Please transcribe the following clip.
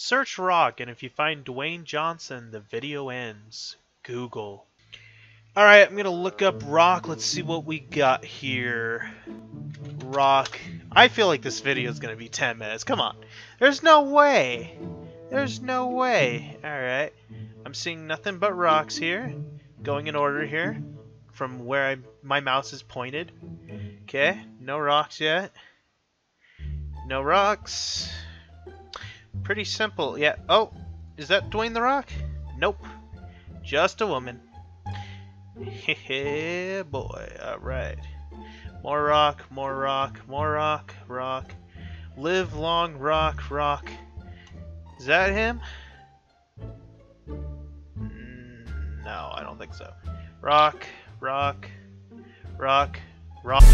Search rock, and if you find Dwayne Johnson, the video ends. Google. Alright, I'm gonna look up rock. Let's see what we got here. Rock. I feel like this video is gonna be 10 minutes. Come on. There's no way. There's no way. Alright. I'm seeing nothing but rocks here. Going in order here. From where I, my mouse is pointed. Okay. No rocks yet. No rocks. Pretty simple. Yeah. Oh, is that Dwayne the Rock? Nope. Just a woman. Yeah, boy. Alright. More rock, more rock, more rock, rock. Live long, rock, rock. Is that him? Mm, no, I don't think so. Rock, rock, rock, rock.